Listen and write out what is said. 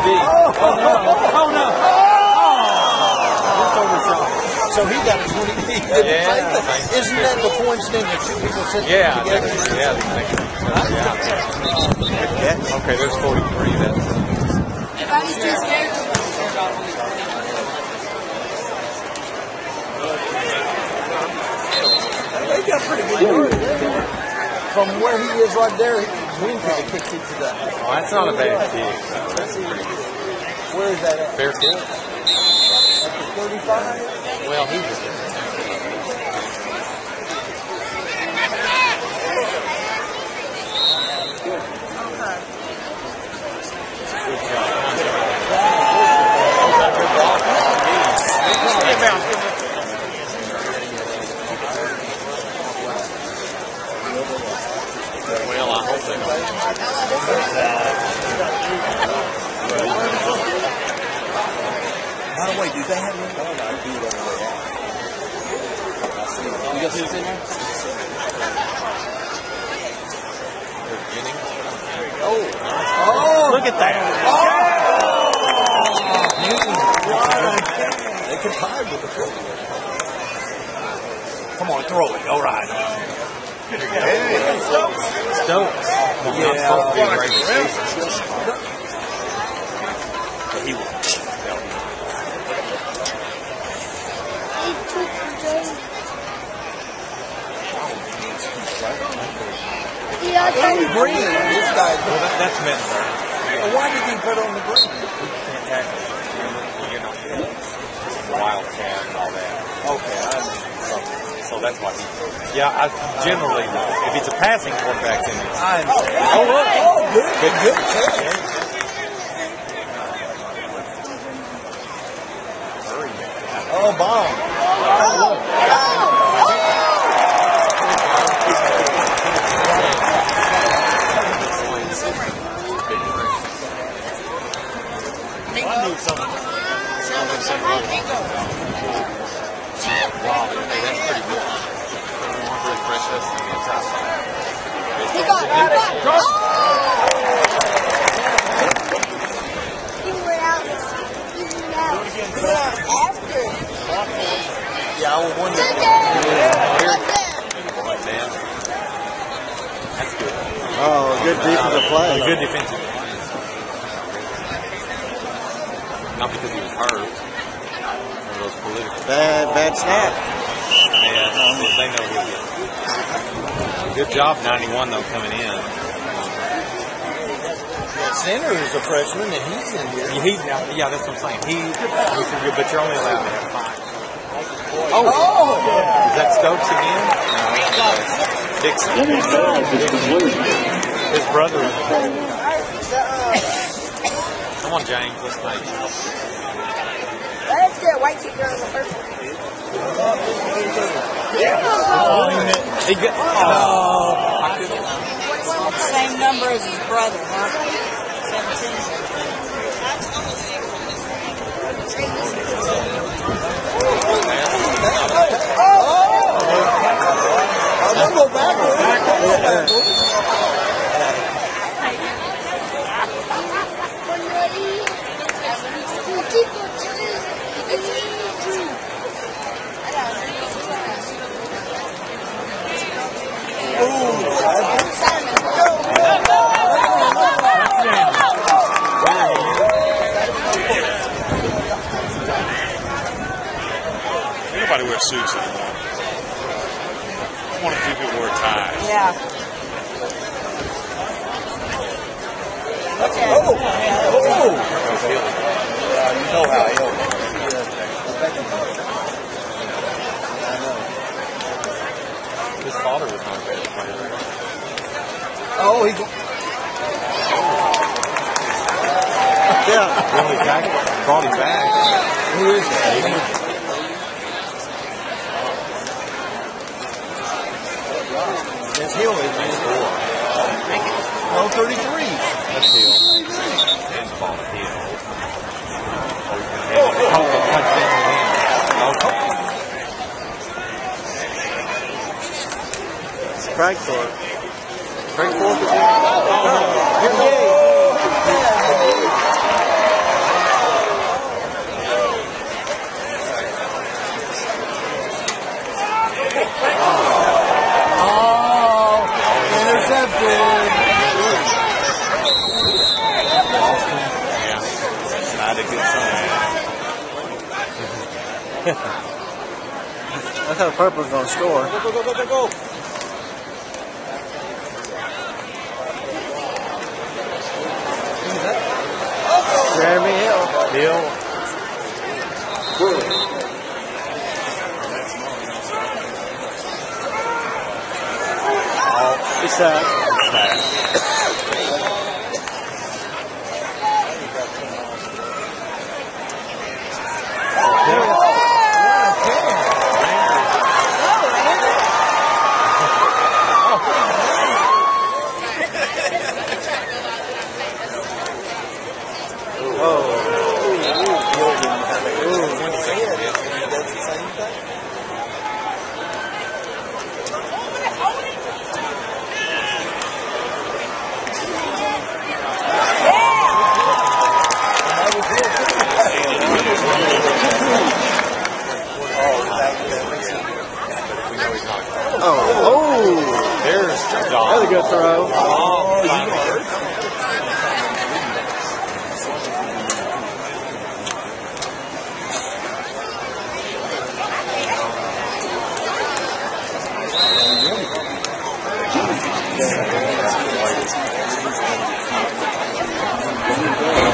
Oh. Oh, no. Oh, no. Oh. So he got he did the Yeah. Isn't that the coincidence that two people sit Yeah, together? yeah, I yeah. Okay, there's 43. That's, Everybody's too scared. They got pretty good. From where he is right there, wind could have kicked it to the. oh, that's not a bad kick. though. That's pretty good. Where is that at? Fairfield. At the 35? Well, he was. By the way, do they have any dog? I do. You see what's in there? They're getting. Oh! Look at that. They can tie with the. Come on, throw it. All right. Stokes. Not supposed to be a great receiver. He will. Yeah, think Green, this guy. Well, that, that's Mendenberg. Why did he put on the green? Fantastic. You know, wildcat and all that. Okay, I understand. So that's why he. Yeah, I generally, if it's a passing quarterback, then it's. I understand. Oh, look. Oh, good, good, good catch. Hurry, man. Oh, bomb. Wow, hey, that's pretty good. Really fresh us on the outside. he got it. Oh! He went out. He went out. After. Yeah, I was wondering. Right there. That's good. Oh, good defensive play. Good defensive play. Not because he was hurt. One of those political. Bad, bad snap. Yeah, they know he'll. Good job, 91 though, coming in. Center is a freshman, and he's in here. Yeah, He's now, yeah, that's what I'm saying. He, he's good, but you're only allowed to have five. Oh, Is that Stokes again? No, Dickson. His brother. Come on, James, let's play. Let's get a white kicker on the first one. He got, oh, I couldn't. Same number as his brother, huh? 17. oh, oh, oh. don't go backwards. One One or two people wear ties. Yeah. Oh, oh. Yeah, uh, you know how he is. His father was not great. Oh, he. Yeah. Really brought him back. Who is that? Hill, isn't it? No, 33. That's. His ball to Hill. Oh, he's gonna have it. Oh, touchdown again. Okay. Frankfurt. Frankfurt again? Oh, no. Here we go. I thought Purple's going to score. Go, go, go, go, go, go. Jeremy Hill. Hill. Good. It's a... Uh, Thank you.